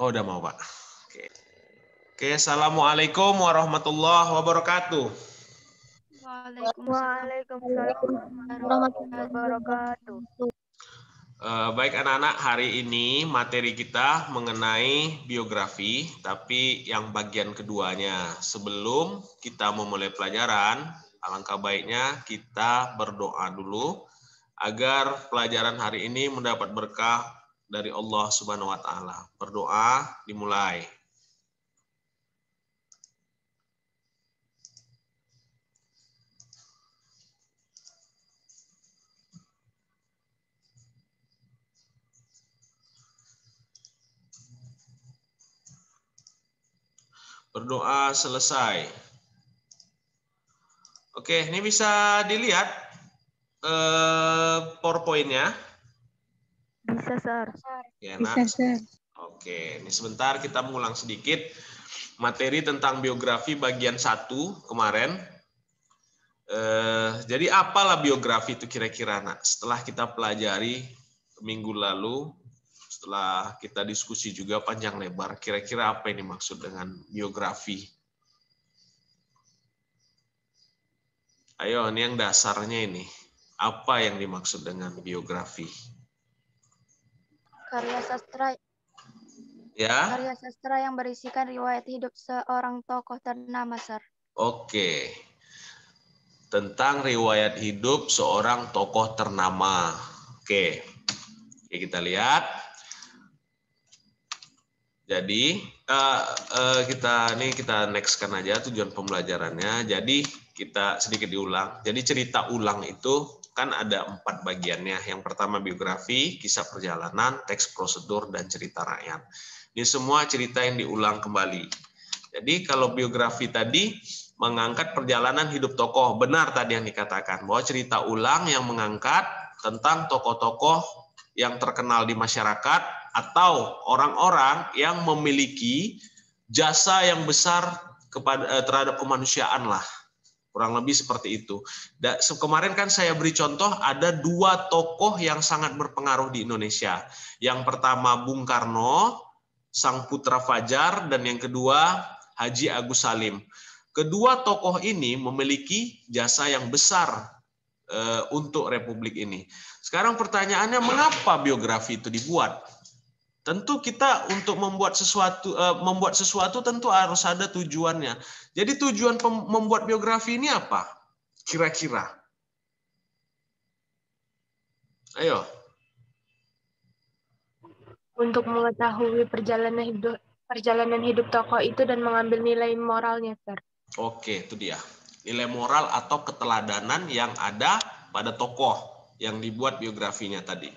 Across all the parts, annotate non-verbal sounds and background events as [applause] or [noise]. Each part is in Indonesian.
Oh, udah mau, Pak. Oke. Oke, Assalamualaikum warahmatullahi wabarakatuh. Waalaikumsalam warahmatullahi wabarakatuh. Eh, baik anak-anak, hari ini materi kita mengenai biografi, tapi yang bagian keduanya. Sebelum kita memulai pelajaran, alangkah baiknya kita berdoa dulu agar pelajaran hari ini mendapat berkah dari Allah Subhanahu wa taala. Berdoa dimulai. Berdoa selesai. Oke, ini bisa dilihat eh, PowerPoint-nya. Bisa, Sir. Ya, nak. Oke, ini sebentar kita mengulang sedikit materi tentang biografi bagian satu kemarin. Eh, jadi apalah biografi itu kira-kira, nak? Setelah kita pelajari minggu lalu, setelah kita diskusi juga panjang lebar, kira-kira apa ini maksud dengan biografi? Ayo, ini yang dasarnya ini. Apa yang dimaksud dengan biografi? Karya sastra Ya, karya sastra yang berisikan riwayat hidup seorang tokoh ternama, Sir. oke. Tentang riwayat hidup seorang tokoh ternama. Oke. Oke, kita lihat. Jadi eh, eh, kita ini kita nextkan aja tujuan pembelajarannya. Jadi kita sedikit diulang. Jadi cerita ulang itu kan ada empat bagiannya. Yang pertama biografi, kisah perjalanan, teks prosedur, dan cerita rakyat. Ini semua cerita yang diulang kembali. Jadi kalau biografi tadi mengangkat perjalanan hidup tokoh, benar tadi yang dikatakan bahwa cerita ulang yang mengangkat tentang tokoh-tokoh yang terkenal di masyarakat atau orang-orang yang memiliki jasa yang besar kepada eh, terhadap kemanusiaan lah. Kurang lebih seperti itu. Da, kemarin kan saya beri contoh ada dua tokoh yang sangat berpengaruh di Indonesia. Yang pertama Bung Karno, sang putra Fajar, dan yang kedua Haji Agus Salim. Kedua tokoh ini memiliki jasa yang besar eh, untuk Republik ini. Sekarang pertanyaannya mengapa biografi itu dibuat? Tentu kita untuk membuat sesuatu eh, membuat sesuatu tentu harus ada tujuannya. Jadi tujuan membuat biografi ini apa? Kira-kira. Ayo. untuk mengetahui perjalanan hidup perjalanan hidup tokoh itu dan mengambil nilai moralnya, Sir. Oke, itu dia. Nilai moral atau keteladanan yang ada pada tokoh yang dibuat biografinya tadi.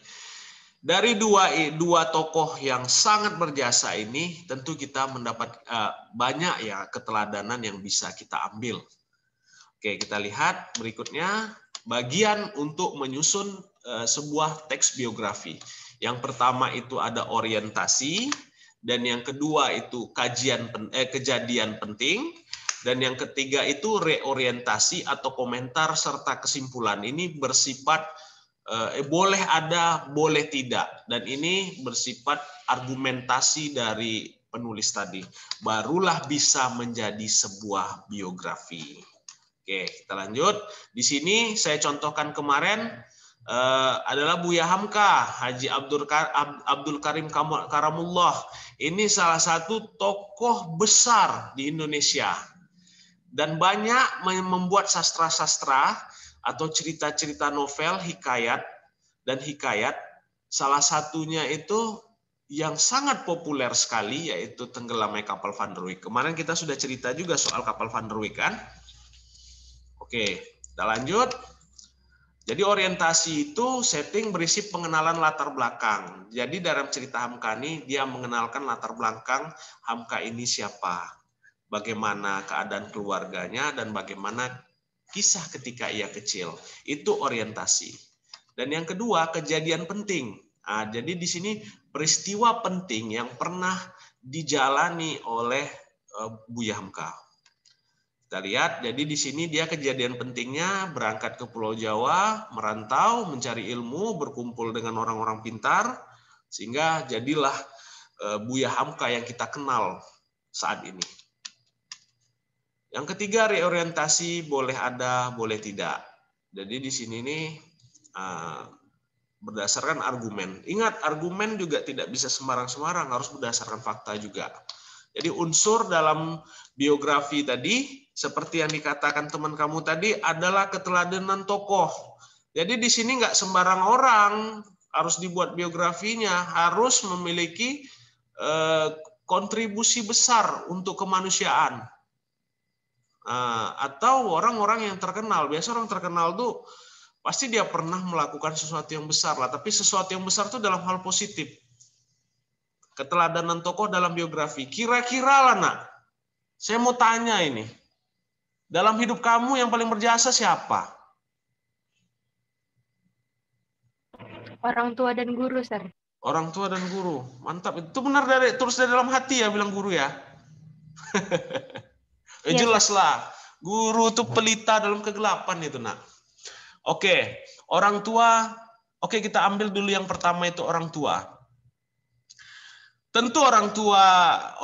Dari dua dua tokoh yang sangat berjasa ini, tentu kita mendapat eh, banyak ya keteladanan yang bisa kita ambil. Oke, kita lihat berikutnya bagian untuk menyusun eh, sebuah teks biografi. Yang pertama itu ada orientasi, dan yang kedua itu kajian eh, kejadian penting, dan yang ketiga itu reorientasi atau komentar serta kesimpulan. Ini bersifat eh, boleh ada, boleh tidak, dan ini bersifat argumentasi dari penulis tadi. Barulah bisa menjadi sebuah biografi. Oke, kita lanjut. Di sini saya contohkan kemarin eh, adalah Buya Hamka, Haji Abdul, Ka- Ab- Abdul Karim Karamullah. Ini salah satu tokoh besar di Indonesia. Dan banyak mem- membuat sastra-sastra atau cerita-cerita novel, hikayat, dan hikayat. Salah satunya itu yang sangat populer sekali yaitu Tenggelamnya Kapal Van der Wijk. Kemarin kita sudah cerita juga soal kapal Van der Wijk kan? Oke, kita lanjut. Jadi orientasi itu setting berisi pengenalan latar belakang. Jadi dalam cerita Hamka ini dia mengenalkan latar belakang Hamka ini siapa, bagaimana keadaan keluarganya dan bagaimana kisah ketika ia kecil. Itu orientasi. Dan yang kedua kejadian penting. Nah, jadi di sini peristiwa penting yang pernah dijalani oleh eh, Buya Hamka. Kita lihat, jadi di sini dia kejadian pentingnya berangkat ke Pulau Jawa, merantau, mencari ilmu, berkumpul dengan orang-orang pintar, sehingga jadilah eh, Buya Hamka yang kita kenal saat ini. Yang ketiga reorientasi boleh ada, boleh tidak. Jadi di sini nih eh, berdasarkan argumen. Ingat argumen juga tidak bisa sembarang-sembarang, harus berdasarkan fakta juga. Jadi unsur dalam biografi tadi seperti yang dikatakan teman kamu tadi adalah keteladanan tokoh. Jadi di sini nggak sembarang orang harus dibuat biografinya, harus memiliki eh, kontribusi besar untuk kemanusiaan. Nah, atau orang-orang yang terkenal. Biasa orang terkenal tuh pasti dia pernah melakukan sesuatu yang besar lah. Tapi sesuatu yang besar itu dalam hal positif keteladanan tokoh dalam biografi. Kira-kira lah nak, saya mau tanya ini. Dalam hidup kamu yang paling berjasa siapa? Orang tua dan guru, Sir. Orang tua dan guru. Mantap. Itu benar dari terus dari dalam hati ya bilang guru ya. [laughs] eh, Iya, jelas lah. Guru itu pelita dalam kegelapan itu nak. Oke, orang tua. Oke kita ambil dulu yang pertama itu orang tua. Tentu orang tua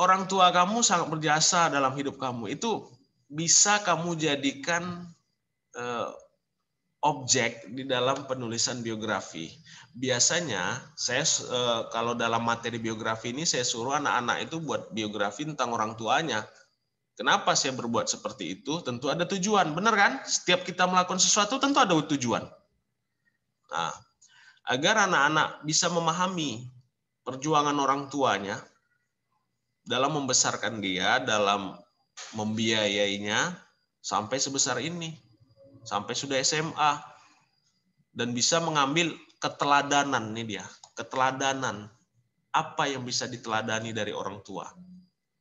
orang tua kamu sangat berjasa dalam hidup kamu. Itu bisa kamu jadikan eh, objek di dalam penulisan biografi. Biasanya saya eh, kalau dalam materi biografi ini saya suruh anak-anak itu buat biografi tentang orang tuanya. Kenapa saya berbuat seperti itu? Tentu ada tujuan, benar kan? Setiap kita melakukan sesuatu tentu ada tujuan. Nah, agar anak-anak bisa memahami perjuangan orang tuanya dalam membesarkan dia, dalam membiayainya sampai sebesar ini, sampai sudah SMA, dan bisa mengambil keteladanan ini dia, keteladanan apa yang bisa diteladani dari orang tua,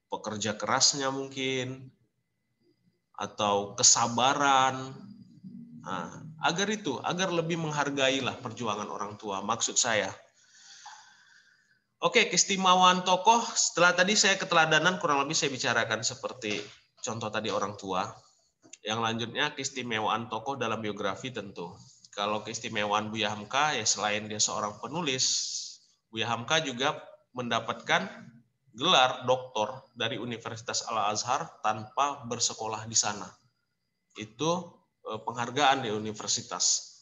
pekerja kerasnya mungkin, atau kesabaran, nah, agar itu, agar lebih menghargailah perjuangan orang tua. Maksud saya, Oke, keistimewaan tokoh. Setelah tadi saya keteladanan kurang lebih saya bicarakan seperti contoh tadi orang tua. Yang lanjutnya keistimewaan tokoh dalam biografi tentu. Kalau keistimewaan Buya Hamka ya selain dia seorang penulis, Buya Hamka juga mendapatkan gelar doktor dari Universitas Al Azhar tanpa bersekolah di sana. Itu eh, penghargaan di universitas.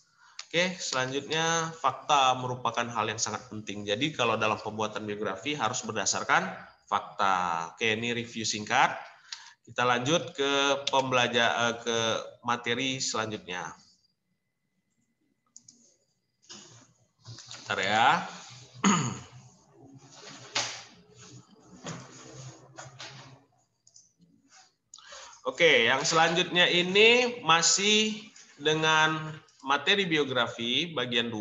Oke, selanjutnya fakta merupakan hal yang sangat penting. Jadi kalau dalam pembuatan biografi harus berdasarkan fakta. Oke, ini review singkat. Kita lanjut ke pembelajar eh, ke materi selanjutnya. Bentar ya. [clears throat] Oke, yang selanjutnya ini masih dengan materi biografi bagian 2.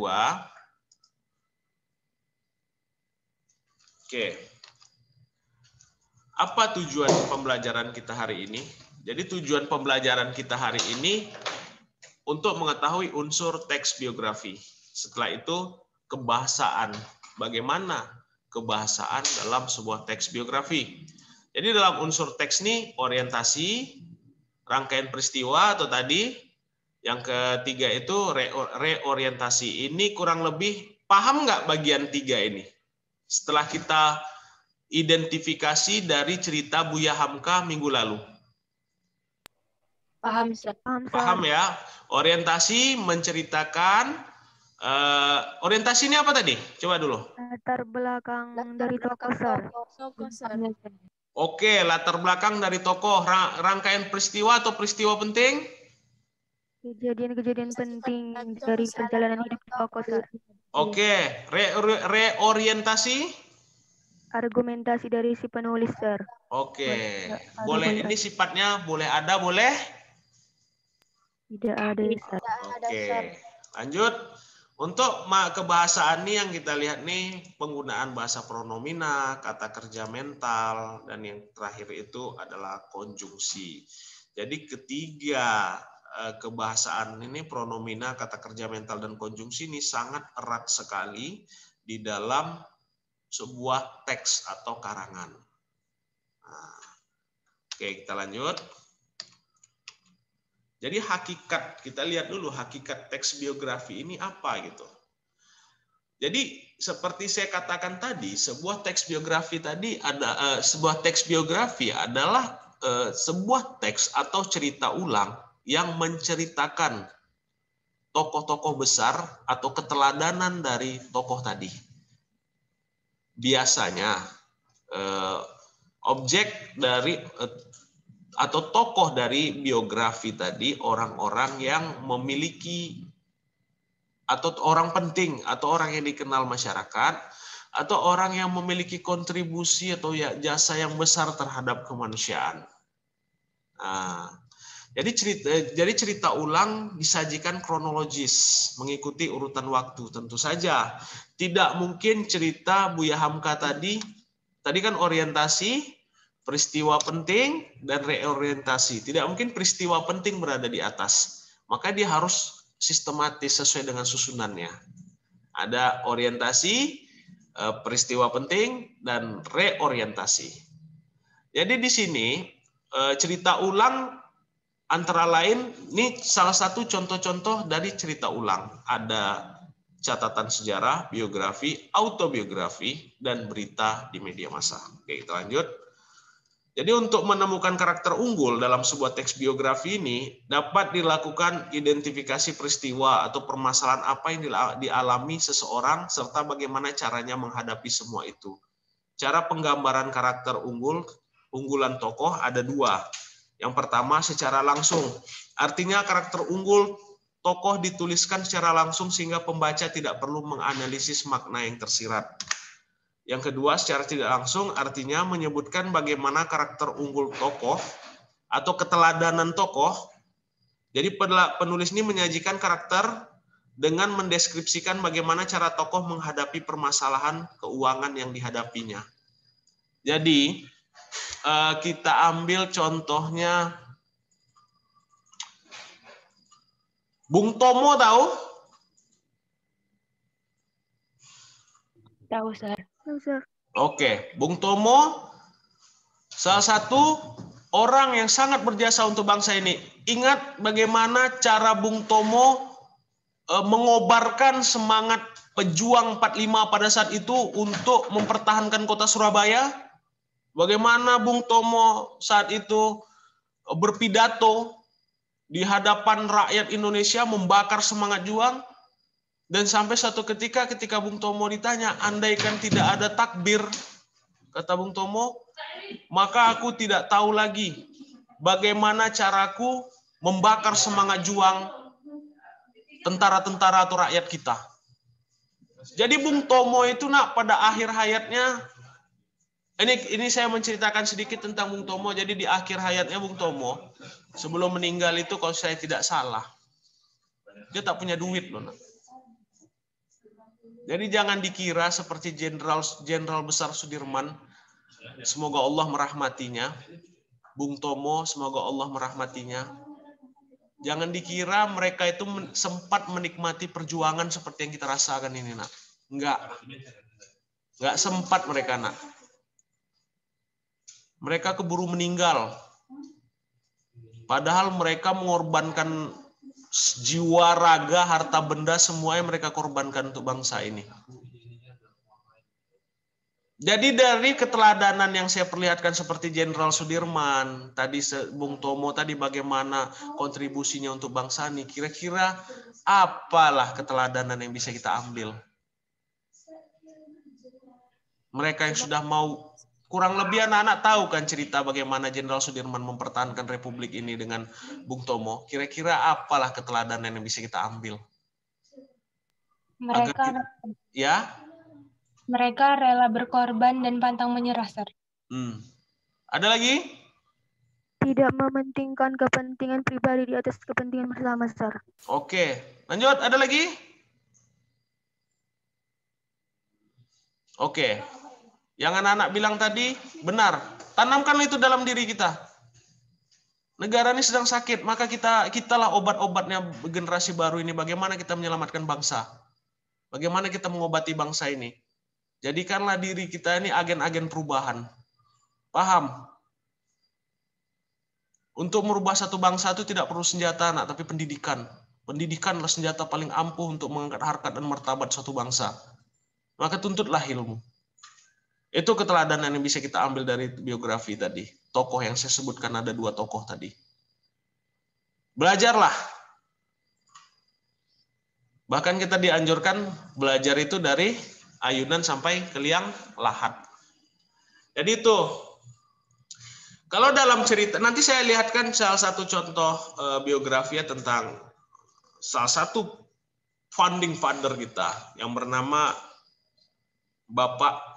Oke. Apa tujuan pembelajaran kita hari ini? Jadi tujuan pembelajaran kita hari ini untuk mengetahui unsur teks biografi. Setelah itu kebahasaan. Bagaimana kebahasaan dalam sebuah teks biografi. Jadi dalam unsur teks ini orientasi, rangkaian peristiwa atau tadi yang ketiga itu reorientasi. Ini kurang lebih paham nggak bagian tiga ini? Setelah kita identifikasi dari cerita Buya Hamka minggu lalu. Paham. Paham. Paham ya? Orientasi menceritakan eh, orientasi ini apa tadi? Coba dulu. Latar belakang dari tokoh, Sir. Oke, latar belakang dari tokoh Ra- rangkaian peristiwa atau peristiwa penting. Kejadian-kejadian penting dari perjalanan hidup tokoh, Sir. Oke, re- re- reorientasi. Argumentasi dari si penulis, Sir. Oke, boleh ini sifatnya boleh ada, boleh. Tidak ada, Sir. Oke, lanjut. Untuk kebahasaan nih yang kita lihat nih penggunaan bahasa pronomina, kata kerja mental, dan yang terakhir itu adalah konjungsi. Jadi ketiga eh, kebahasaan ini pronomina, kata kerja mental, dan konjungsi ini sangat erat sekali di dalam sebuah teks atau karangan. Nah, oke, kita lanjut. Jadi hakikat kita lihat dulu hakikat teks biografi ini apa gitu. Jadi seperti saya katakan tadi, sebuah teks biografi tadi ada uh, sebuah teks biografi adalah uh, sebuah teks atau cerita ulang yang menceritakan tokoh-tokoh besar atau keteladanan dari tokoh tadi. Biasanya uh, objek dari atau tokoh dari biografi tadi orang-orang yang memiliki atau orang penting atau orang yang dikenal masyarakat atau orang yang memiliki kontribusi atau ya jasa yang besar terhadap kemanusiaan. Nah, jadi cerita jadi cerita ulang disajikan kronologis mengikuti urutan waktu tentu saja. Tidak mungkin cerita Buya Hamka tadi tadi kan orientasi, peristiwa penting dan reorientasi. Tidak mungkin peristiwa penting berada di atas. Maka dia harus sistematis sesuai dengan susunannya. Ada orientasi, eh, peristiwa penting, dan reorientasi. Jadi di sini eh, cerita ulang antara lain ini salah satu contoh-contoh dari cerita ulang. Ada catatan sejarah, biografi, autobiografi, dan berita di media massa. Oke, kita lanjut. Jadi untuk menemukan karakter unggul dalam sebuah teks biografi ini dapat dilakukan identifikasi peristiwa atau permasalahan apa yang dialami seseorang serta bagaimana caranya menghadapi semua itu. Cara penggambaran karakter unggul, unggulan tokoh ada dua. Yang pertama secara langsung, artinya karakter unggul tokoh dituliskan secara langsung sehingga pembaca tidak perlu menganalisis makna yang tersirat. Yang kedua, secara tidak langsung artinya menyebutkan bagaimana karakter unggul tokoh atau keteladanan tokoh. Jadi penulis ini menyajikan karakter dengan mendeskripsikan bagaimana cara tokoh menghadapi permasalahan keuangan yang dihadapinya. Jadi eh, kita ambil contohnya Bung Tomo tahu? Tahu, Sir. Oke, Bung Tomo salah satu orang yang sangat berjasa untuk bangsa ini. Ingat bagaimana cara Bung Tomo eh, mengobarkan semangat pejuang 45 pada saat itu untuk mempertahankan kota Surabaya? Bagaimana Bung Tomo saat itu berpidato di hadapan rakyat Indonesia membakar semangat juang? Dan sampai satu ketika ketika Bung Tomo ditanya, andaikan tidak ada takbir, kata Bung Tomo, maka aku tidak tahu lagi bagaimana caraku membakar semangat juang tentara-tentara atau rakyat kita. Jadi Bung Tomo itu nak pada akhir hayatnya ini ini saya menceritakan sedikit tentang Bung Tomo. Jadi di akhir hayatnya Bung Tomo sebelum meninggal itu kalau saya tidak salah dia tak punya duit loh. Nak. Jadi jangan dikira seperti Jenderal Jenderal Besar Sudirman, semoga Allah merahmatinya. Bung Tomo, semoga Allah merahmatinya. Jangan dikira mereka itu sempat menikmati perjuangan seperti yang kita rasakan ini, nak. Enggak. Enggak sempat mereka, nak. Mereka keburu meninggal. Padahal mereka mengorbankan jiwa, raga, harta benda semuanya mereka korbankan untuk bangsa ini. Jadi dari keteladanan yang saya perlihatkan seperti Jenderal Sudirman, tadi Bung Tomo tadi bagaimana kontribusinya untuk bangsa ini, kira-kira apalah keteladanan yang bisa kita ambil? Mereka yang sudah mau kurang lebih anak-anak tahu kan cerita bagaimana Jenderal Sudirman mempertahankan Republik ini dengan Bung Tomo. Kira-kira apalah keteladanan yang bisa kita ambil? Mereka kita, ya. Mereka rela berkorban dan pantang menyerah, Sir. Hmm. Ada lagi? Tidak mementingkan kepentingan pribadi di atas kepentingan bersama, Sir. Oke, lanjut. Ada lagi? Oke, yang anak-anak bilang tadi benar. Tanamkan itu dalam diri kita. Negara ini sedang sakit, maka kita kitalah obat-obatnya generasi baru ini. Bagaimana kita menyelamatkan bangsa? Bagaimana kita mengobati bangsa ini? Jadikanlah diri kita ini agen-agen perubahan. Paham? Untuk merubah satu bangsa itu tidak perlu senjata, anak, tapi pendidikan. Pendidikanlah senjata paling ampuh untuk mengangkat harkat dan martabat suatu bangsa. maka tuntutlah ilmu. Itu keteladanan yang bisa kita ambil dari biografi tadi. Tokoh yang saya sebutkan ada dua tokoh tadi. Belajarlah. Bahkan kita dianjurkan belajar itu dari ayunan sampai ke liang lahat. Jadi itu kalau dalam cerita, nanti saya lihatkan salah satu contoh uh, biografi tentang salah satu founding father kita yang bernama Bapak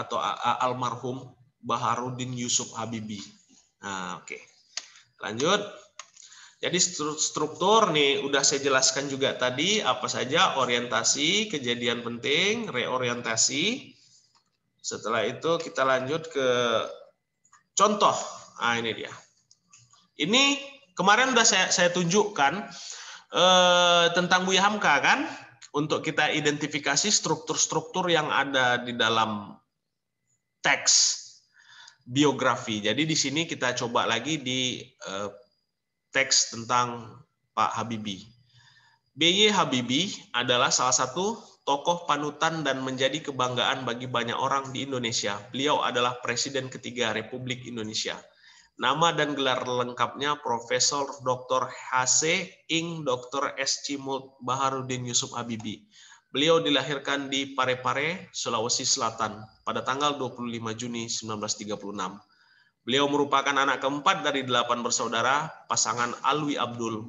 atau almarhum Baharudin Yusuf Habibi. Nah, oke. Okay. Lanjut. Jadi struktur nih udah saya jelaskan juga tadi apa saja orientasi, kejadian penting, reorientasi. Setelah itu kita lanjut ke Contoh, ah ini dia. Ini kemarin udah saya, saya tunjukkan eh, tentang Buya Hamka kan, untuk kita identifikasi struktur-struktur yang ada di dalam teks biografi. Jadi di sini kita coba lagi di eh, teks tentang Pak Habibie. BY Habibie adalah salah satu tokoh panutan dan menjadi kebanggaan bagi banyak orang di Indonesia. Beliau adalah Presiden ketiga Republik Indonesia. Nama dan gelar lengkapnya Profesor Dr. H.C. Ing Dr. S. Cimut Baharudin Yusuf Habibi. Beliau dilahirkan di Parepare, Sulawesi Selatan pada tanggal 25 Juni 1936. Beliau merupakan anak keempat dari delapan bersaudara pasangan Alwi Abdul,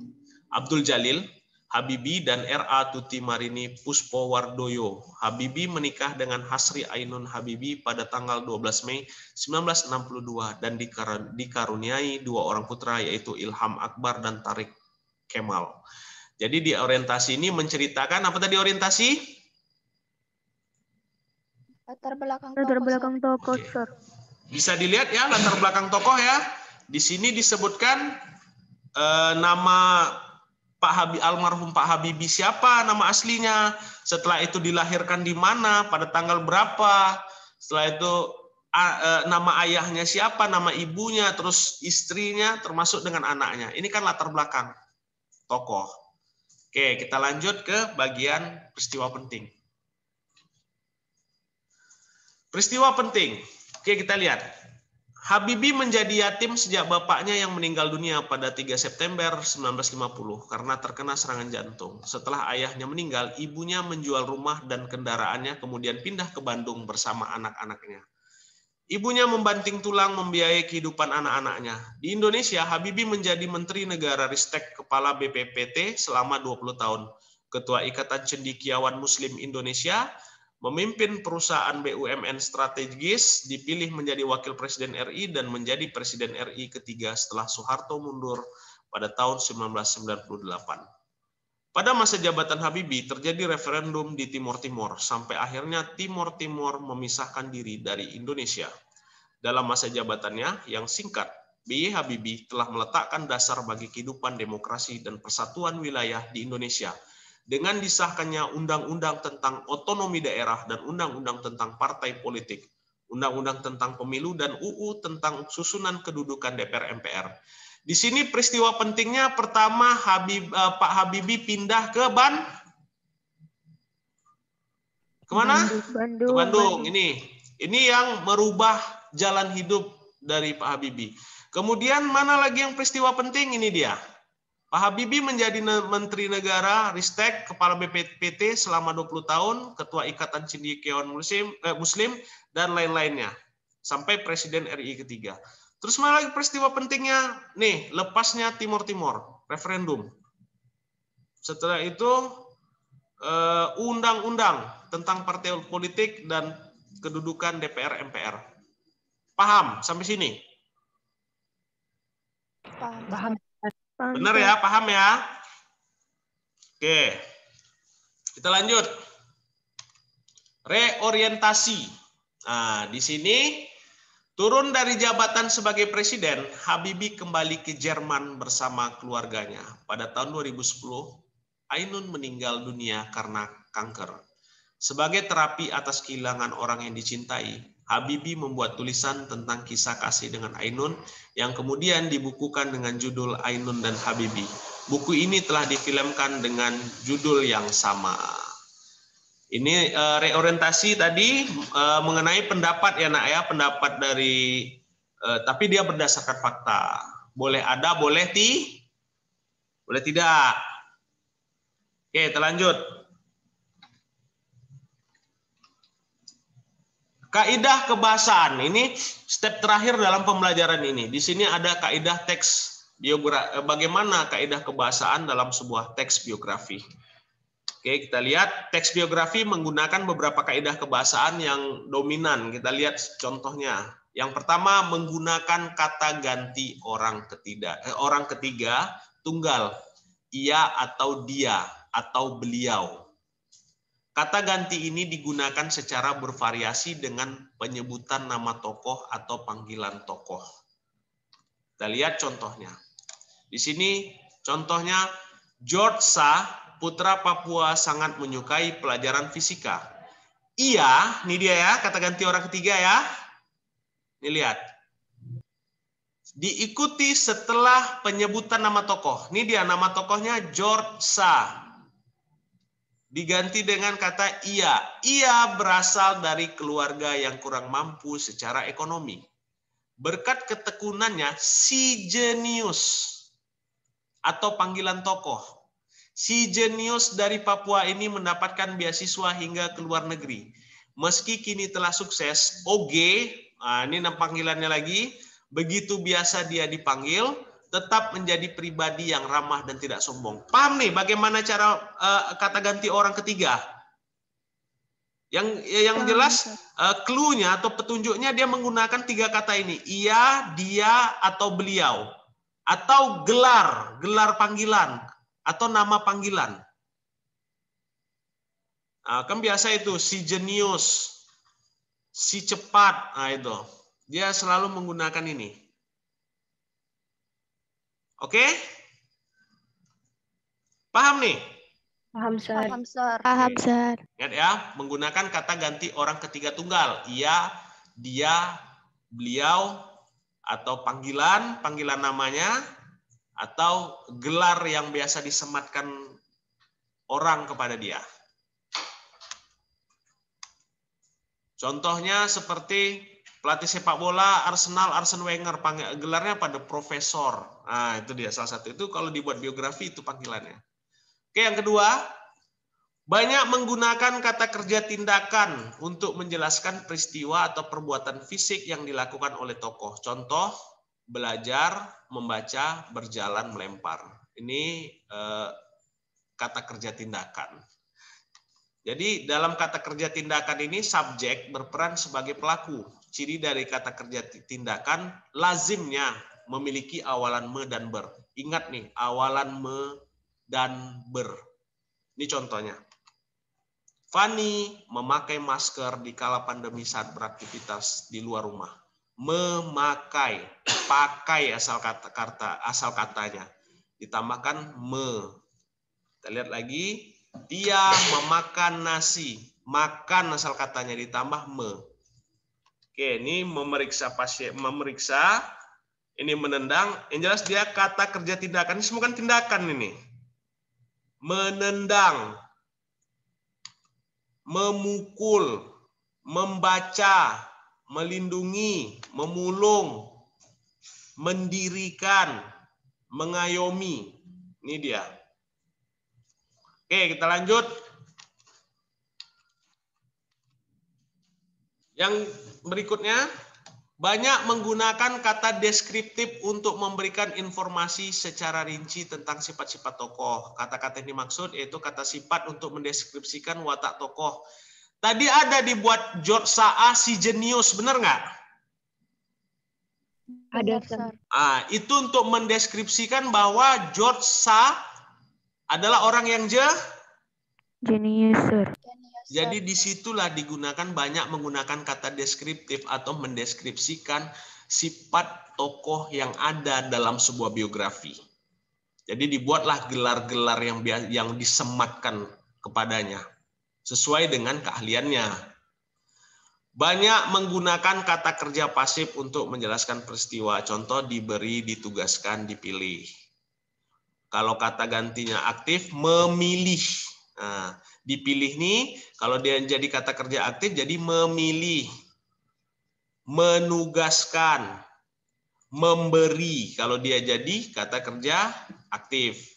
Abdul Jalil, Habibi dan R.A. Tuti Marini Puspo Wardoyo. Habibi menikah dengan Hasri Ainun Habibi pada tanggal 12 Mei 1962 dan dikaruniai dua orang putra yaitu Ilham Akbar dan Tarik Kemal. Jadi di orientasi ini menceritakan apa tadi orientasi? Latar belakang latar belakang tokoh, Sir. Bisa dilihat ya latar belakang tokoh ya. Di sini disebutkan eh, nama Pak Habib almarhum Pak Habibie siapa nama aslinya, setelah itu dilahirkan di mana, pada tanggal berapa, setelah itu e, nama ayahnya siapa, nama ibunya, terus istrinya, termasuk dengan anaknya. Ini kan latar belakang tokoh. Oke, kita lanjut ke bagian peristiwa penting. Peristiwa penting. Oke, kita lihat. Habibie menjadi yatim sejak bapaknya yang meninggal dunia pada 3 September 1950 karena terkena serangan jantung. Setelah ayahnya meninggal, ibunya menjual rumah dan kendaraannya kemudian pindah ke Bandung bersama anak-anaknya. Ibunya membanting tulang membiayai kehidupan anak-anaknya. Di Indonesia, Habibie menjadi Menteri Negara Ristek Kepala BPPT selama 20 tahun. Ketua Ikatan Cendikiawan Muslim Indonesia, memimpin perusahaan BUMN strategis, dipilih menjadi wakil presiden RI dan menjadi presiden RI ketiga setelah Soeharto mundur pada tahun 1998. Pada masa jabatan Habibie terjadi referendum di Timur Timur sampai akhirnya Timur Timur memisahkan diri dari Indonesia. Dalam masa jabatannya yang singkat, B.Y. Habibie telah meletakkan dasar bagi kehidupan demokrasi dan persatuan wilayah di Indonesia – dengan disahkannya undang-undang tentang otonomi daerah dan undang-undang tentang partai politik, undang-undang tentang pemilu dan UU tentang susunan kedudukan DPR MPR. Di sini peristiwa pentingnya pertama Habib uh, Pak Habibie pindah ke Ban Ke mana? Bandung, ke Bandung. Ini ini yang merubah jalan hidup dari Pak Habibie. Kemudian mana lagi yang peristiwa penting ini dia? Pak Habibie menjadi Menteri Negara Ristek, Kepala BPPT selama 20 tahun, Ketua Ikatan Cendekiawan Muslim, eh, Muslim dan lain-lainnya. Sampai Presiden RI ketiga. Terus mana lagi peristiwa pentingnya? Nih, lepasnya Timur Timur, referendum. Setelah itu eh, undang-undang tentang partai politik dan kedudukan DPR MPR. Paham sampai sini? Paham. Benar ya, paham ya? Oke. Kita lanjut. Reorientasi. Nah, di sini turun dari jabatan sebagai presiden, Habibie kembali ke Jerman bersama keluarganya. Pada tahun 2010, Ainun meninggal dunia karena kanker. Sebagai terapi atas kehilangan orang yang dicintai, Habibie membuat tulisan tentang kisah kasih dengan Ainun yang kemudian dibukukan dengan judul Ainun dan Habibie. Buku ini telah difilmkan dengan judul yang sama. Ini uh, reorientasi tadi uh, mengenai pendapat ya nak ya, pendapat dari uh, tapi dia berdasarkan fakta. Boleh ada, boleh ti, boleh tidak. Oke, kita lanjut. Kaidah kebahasaan ini step terakhir dalam pembelajaran ini. Di sini ada kaidah teks biografi. Bagaimana kaidah kebahasaan dalam sebuah teks biografi? Oke, kita lihat teks biografi menggunakan beberapa kaidah kebahasaan yang dominan. Kita lihat contohnya. Yang pertama menggunakan kata ganti orang ketiga, eh, orang ketiga tunggal, ia atau dia atau beliau. Kata ganti ini digunakan secara bervariasi dengan penyebutan nama tokoh atau panggilan tokoh. Kita lihat contohnya. Di sini contohnya George Shah putra Papua sangat menyukai pelajaran fisika. Ia, ini dia ya, kata ganti orang ketiga ya. Ini lihat. Diikuti setelah penyebutan nama tokoh. Ini dia nama tokohnya George Sa. Diganti dengan kata ia. Ia berasal dari keluarga yang kurang mampu secara ekonomi. Berkat ketekunannya, si jenius atau panggilan tokoh Si jenius dari Papua ini mendapatkan beasiswa hingga ke luar negeri. Meski kini telah sukses, OG, nah ini panggilannya lagi, begitu biasa dia dipanggil, tetap menjadi pribadi yang ramah dan tidak sombong. Paham nih bagaimana cara uh, kata ganti orang ketiga? Yang yang jelas uh, clue-nya atau petunjuknya dia menggunakan tiga kata ini, ia, dia atau beliau atau gelar, gelar panggilan atau nama panggilan. Nah, kan biasa itu si jenius, si cepat, nah itu. Dia selalu menggunakan ini. Oke? Paham nih? Paham, Sir. Paham, Sir. Paham, Sir. Ingat ya, menggunakan kata ganti orang ketiga tunggal. Ia, dia, beliau, atau panggilan, panggilan namanya, atau gelar yang biasa disematkan orang kepada dia. Contohnya seperti pelatih sepak bola Arsenal Arsene Wenger panggil gelarnya pada profesor. Nah, itu dia salah satu itu kalau dibuat biografi itu panggilannya. Oke, yang kedua, banyak menggunakan kata kerja tindakan untuk menjelaskan peristiwa atau perbuatan fisik yang dilakukan oleh tokoh. Contoh, belajar, membaca, berjalan, melempar. Ini eh, kata kerja tindakan. Jadi dalam kata kerja tindakan ini subjek berperan sebagai pelaku. Ciri dari kata kerja tindakan lazimnya memiliki awalan me dan ber. Ingat nih, awalan me dan ber. Ini contohnya. Fanny memakai masker di kala pandemi saat beraktivitas di luar rumah memakai, pakai asal kata kata asal katanya. Ditambahkan me. Kita lihat lagi, dia memakan nasi, makan asal katanya ditambah me. Oke, ini memeriksa pasien, memeriksa, ini menendang. Yang jelas dia kata kerja tindakan, ini semua kan tindakan ini. Menendang, memukul, membaca, melindungi, memulung, mendirikan, mengayomi. Ini dia. Oke, kita lanjut. Yang berikutnya, banyak menggunakan kata deskriptif untuk memberikan informasi secara rinci tentang sifat-sifat tokoh. Kata-kata ini maksud yaitu kata sifat untuk mendeskripsikan watak tokoh Tadi ada dibuat George Saa si jenius, benar nggak? Ada, Sir. Ah, itu untuk mendeskripsikan bahwa George Sa adalah orang yang je Jenius, Sir. Jadi di situlah digunakan banyak menggunakan kata deskriptif atau mendeskripsikan sifat tokoh yang ada dalam sebuah biografi. Jadi dibuatlah gelar-gelar yang yang disematkan kepadanya sesuai dengan keahliannya. Banyak menggunakan kata kerja pasif untuk menjelaskan peristiwa. Contoh diberi, ditugaskan, dipilih. Kalau kata gantinya aktif, memilih. Nah, Dipilih nih, kalau dia jadi kata kerja aktif, jadi memilih, menugaskan, memberi. Kalau dia jadi kata kerja aktif.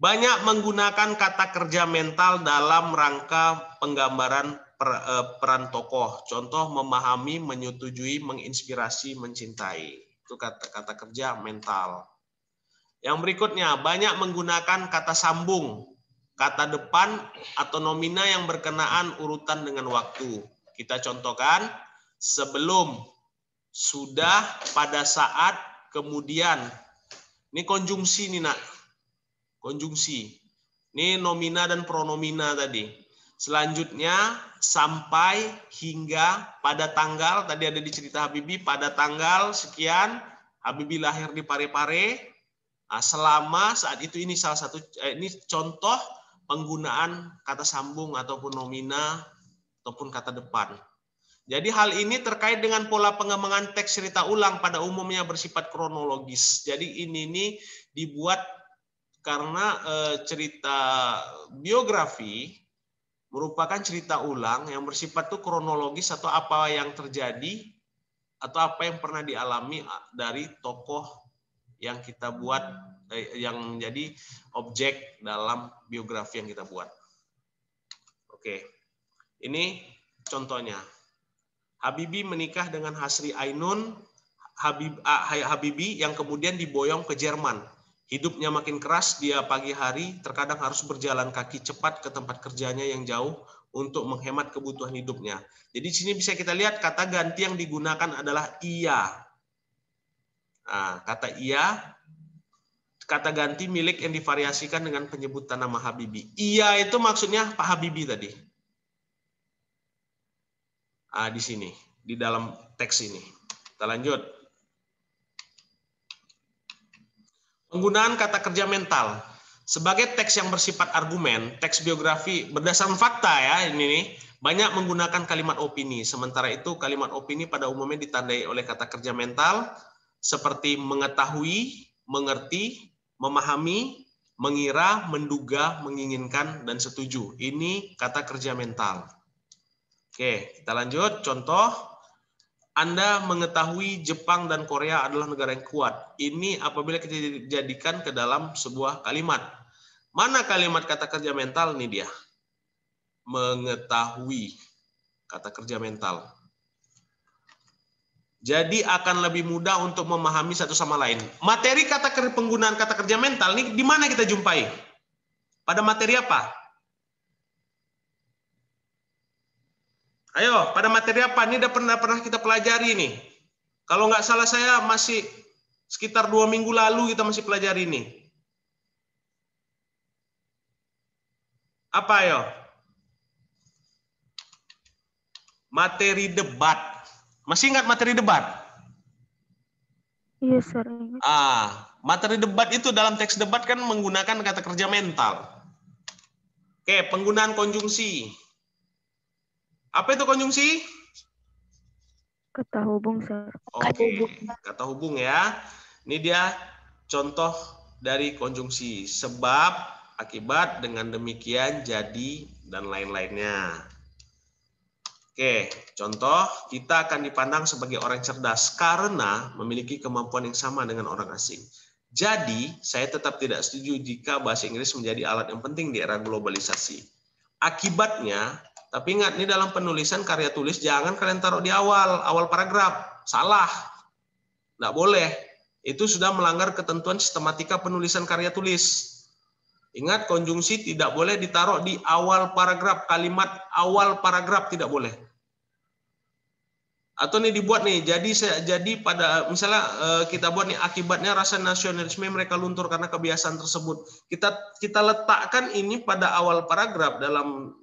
Banyak menggunakan kata kerja mental dalam rangka penggambaran per, eh, peran tokoh. Contoh memahami, menyetujui, menginspirasi, mencintai. Itu kata-kata kerja mental. Yang berikutnya, banyak menggunakan kata sambung kata depan atau nomina yang berkenaan urutan dengan waktu. Kita contohkan sebelum, sudah, pada saat, kemudian. Ini konjungsi nih nak. Konjungsi. Ini nomina dan pronomina tadi. Selanjutnya sampai hingga pada tanggal tadi ada di cerita Habibi pada tanggal sekian Habibi lahir di Parepare. Nah, selama saat itu ini salah satu eh, ini contoh penggunaan kata sambung ataupun nomina ataupun kata depan. Jadi hal ini terkait dengan pola pengembangan teks cerita ulang pada umumnya bersifat kronologis. Jadi ini nih dibuat karena e, cerita biografi merupakan cerita ulang yang bersifat tuh kronologis atau apa yang terjadi atau apa yang pernah dialami dari tokoh yang kita buat Eh, yang menjadi objek dalam biografi yang kita buat. Oke, ini contohnya. Habibi menikah dengan Hasri Ainun Habib, Habibi yang kemudian diboyong ke Jerman. Hidupnya makin keras, dia pagi hari terkadang harus berjalan kaki cepat ke tempat kerjanya yang jauh untuk menghemat kebutuhan hidupnya. Jadi di sini bisa kita lihat kata ganti yang digunakan adalah iya. Nah, kata iya kata ganti milik yang divariasikan dengan penyebutan nama Habibi. Iya itu maksudnya Pak Habibi tadi. Ah, di sini, di dalam teks ini. Kita lanjut. Penggunaan kata kerja mental. Sebagai teks yang bersifat argumen, teks biografi berdasarkan fakta ya ini nih, banyak menggunakan kalimat opini. Sementara itu kalimat opini pada umumnya ditandai oleh kata kerja mental seperti mengetahui, mengerti, memahami, mengira, menduga, menginginkan, dan setuju. Ini kata kerja mental. Oke, kita lanjut. Contoh, Anda mengetahui Jepang dan Korea adalah negara yang kuat. Ini apabila kita jadikan ke dalam sebuah kalimat. Mana kalimat kata kerja mental? Ini dia. Mengetahui. Kata kerja mental. Jadi akan lebih mudah untuk memahami satu sama lain. Materi kata penggunaan kata kerja mental ini di mana kita jumpai? Pada materi apa? Ayo, pada materi apa? Ini udah pernah pernah kita pelajari nih. Kalau nggak salah saya masih sekitar dua minggu lalu kita masih pelajari ini. Apa ayo? Materi debat. Masih ingat materi debat? Iya, sir. Ah, materi debat itu dalam teks debat kan menggunakan kata kerja mental. Oke, penggunaan konjungsi. Apa itu konjungsi? Kata hubung, sir. Oke, kata hubung ya. Ini dia contoh dari konjungsi. Sebab, akibat, dengan demikian, jadi, dan lain-lainnya. Oke, contoh kita akan dipandang sebagai orang cerdas karena memiliki kemampuan yang sama dengan orang asing. Jadi, saya tetap tidak setuju jika bahasa Inggris menjadi alat yang penting di era globalisasi. Akibatnya, tapi ingat ini dalam penulisan karya tulis jangan kalian taruh di awal, awal paragraf. Salah. Tidak boleh. Itu sudah melanggar ketentuan sistematika penulisan karya tulis. Ingat konjungsi tidak boleh ditaruh di awal paragraf, kalimat awal paragraf tidak boleh atau nih dibuat nih jadi jadi pada misalnya eh, kita buat nih akibatnya rasa nasionalisme mereka luntur karena kebiasaan tersebut kita kita letakkan ini pada awal paragraf dalam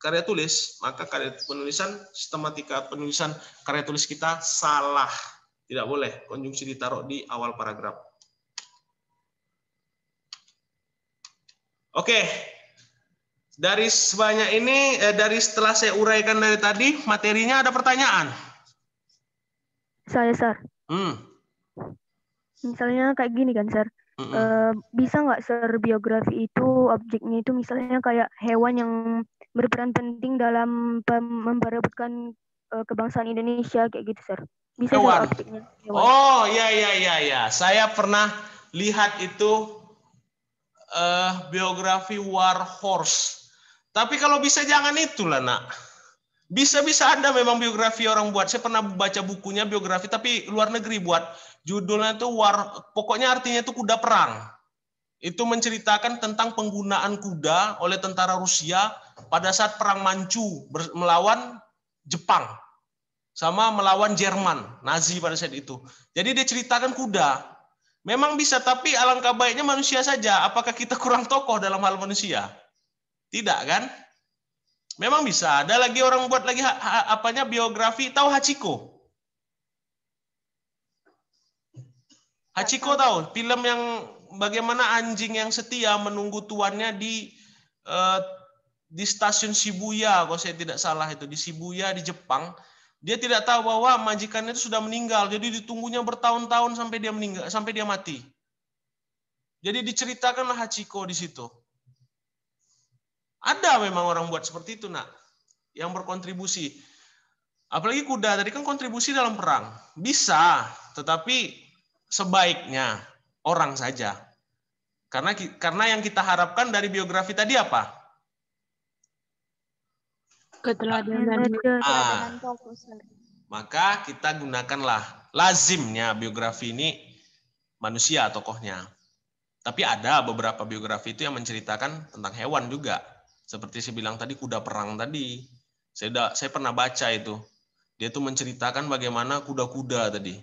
karya tulis maka karya penulisan sistematika penulisan karya tulis kita salah tidak boleh konjungsi ditaruh di awal paragraf oke dari sebanyak ini eh, dari setelah saya uraikan dari tadi materinya ada pertanyaan saya, Sar. Hmm. Misalnya kayak gini kan, Sar. Mm-mm. eh, bisa nggak Sir biografi itu objeknya itu misalnya kayak hewan yang berperan penting dalam memperebutkan eh, kebangsaan Indonesia kayak gitu Sir. Bisa Hewan. hewan? Oh ya ya ya ya, saya pernah lihat itu eh biografi War Horse. Tapi kalau bisa jangan itulah nak. Bisa-bisa ada memang biografi orang buat. Saya pernah baca bukunya biografi tapi luar negeri buat. Judulnya itu War, pokoknya artinya itu kuda perang. Itu menceritakan tentang penggunaan kuda oleh tentara Rusia pada saat perang Manchu melawan Jepang sama melawan Jerman Nazi pada saat itu. Jadi dia ceritakan kuda. Memang bisa, tapi alangkah baiknya manusia saja. Apakah kita kurang tokoh dalam hal manusia? Tidak kan? Memang bisa. Ada lagi orang buat lagi apanya biografi. Tahu Hachiko? Hachiko tahu film yang bagaimana anjing yang setia menunggu tuannya di eh, di stasiun Shibuya kalau saya tidak salah itu di Shibuya di Jepang dia tidak tahu bahwa majikannya itu sudah meninggal. Jadi ditunggunya bertahun-tahun sampai dia meninggal sampai dia mati. Jadi diceritakanlah Hachiko di situ. Ada memang orang buat seperti itu nak yang berkontribusi. Apalagi kuda tadi kan kontribusi dalam perang. Bisa tetapi sebaiknya orang saja. Karena karena yang kita harapkan dari biografi tadi apa Keteladanan. Ada- Ah. maka kita gunakanlah lazimnya biografi ini manusia tokohnya. Tapi ada beberapa biografi itu yang menceritakan tentang hewan juga. Seperti saya bilang tadi kuda perang tadi. Saya saya pernah baca itu. Dia tuh menceritakan bagaimana kuda-kuda tadi.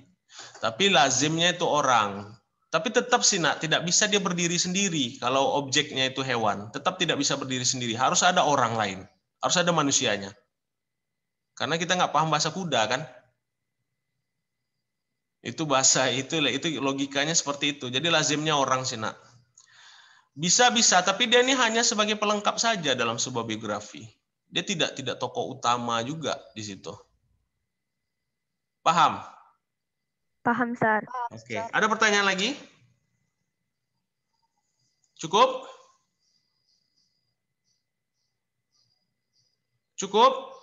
Tapi lazimnya itu orang. Tapi tetap sih nak, tidak bisa dia berdiri sendiri kalau objeknya itu hewan. Tetap tidak bisa berdiri sendiri. Harus ada orang lain. Harus ada manusianya. Karena kita nggak paham bahasa kuda kan. Itu bahasa itu itu logikanya seperti itu. Jadi lazimnya orang sih nak. Bisa bisa, tapi dia ini hanya sebagai pelengkap saja dalam sebuah biografi. Dia tidak tidak tokoh utama juga di situ. Paham? Paham Sir. Oke. Ada pertanyaan lagi? Cukup? Cukup?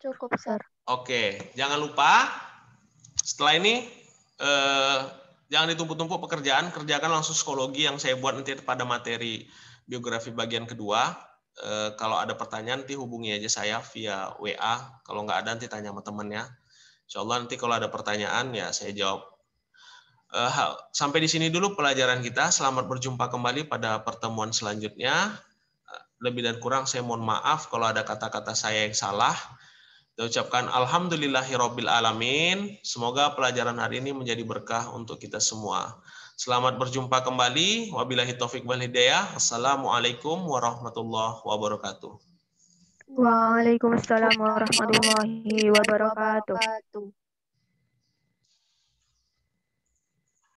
Cukup, Sir. Oke, jangan lupa setelah ini eh, jangan ditumpuk-tumpuk pekerjaan, kerjakan langsung psikologi yang saya buat nanti pada materi biografi bagian kedua. Eh, kalau ada pertanyaan nanti hubungi aja saya via WA. Kalau nggak ada nanti tanya sama temannya. Insya Allah nanti kalau ada pertanyaan ya saya jawab. Eh, sampai di sini dulu pelajaran kita. Selamat berjumpa kembali pada pertemuan selanjutnya. Lebih dan kurang saya mohon maaf kalau ada kata-kata saya yang salah. Kita ucapkan alhamdulillahirabbil alamin. Semoga pelajaran hari ini menjadi berkah untuk kita semua. Selamat berjumpa kembali. Wabillahi taufik wal hidayah. Assalamualaikum warahmatullahi wabarakatuh. Waalaikumsalam warahmatullahi. Wabarakatuh.